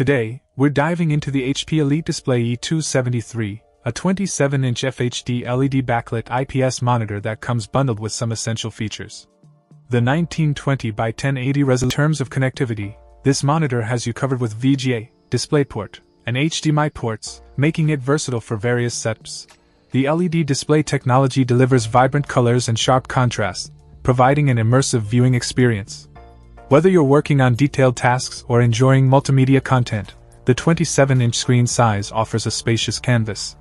Today, we're diving into the HP Elite Display E273, a 27 inch FHD LED backlit IPS monitor that comes bundled with some essential features. The 1920 by 1080 resolution in terms of connectivity, this monitor has you covered with VGA, DisplayPort, and HDMI ports, making it versatile for various setups. The LED display technology delivers vibrant colors and sharp contrast, providing an immersive viewing experience. Whether you're working on detailed tasks or enjoying multimedia content, the 27 inch screen size offers a spacious canvas.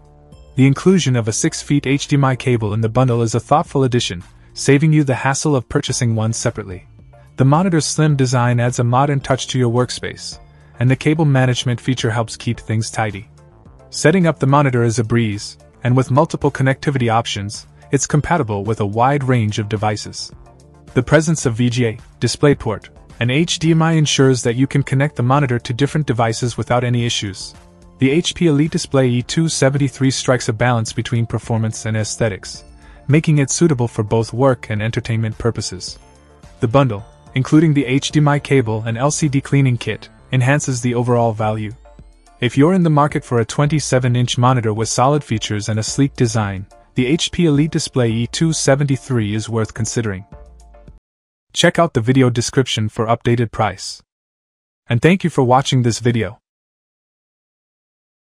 The inclusion of a 6 feet HDMI cable in the bundle is a thoughtful addition, saving you the hassle of purchasing one separately. The monitor's slim design adds a modern touch to your workspace, and the cable management feature helps keep things tidy. Setting up the monitor is a breeze, and with multiple connectivity options, it's compatible with a wide range of devices. The presence of VGA, DisplayPort, and HDMI ensures that you can connect the monitor to different devices without any issues. The HP Elite Display E273 strikes a balance between performance and aesthetics, making it suitable for both work and entertainment purposes. The bundle, including the HDMI cable and LCD cleaning kit, enhances the overall value. If you're in the market for a 27 inch monitor with solid features and a sleek design, the HP Elite Display E273 is worth considering. Check out the video description for updated price. And thank you for watching this video.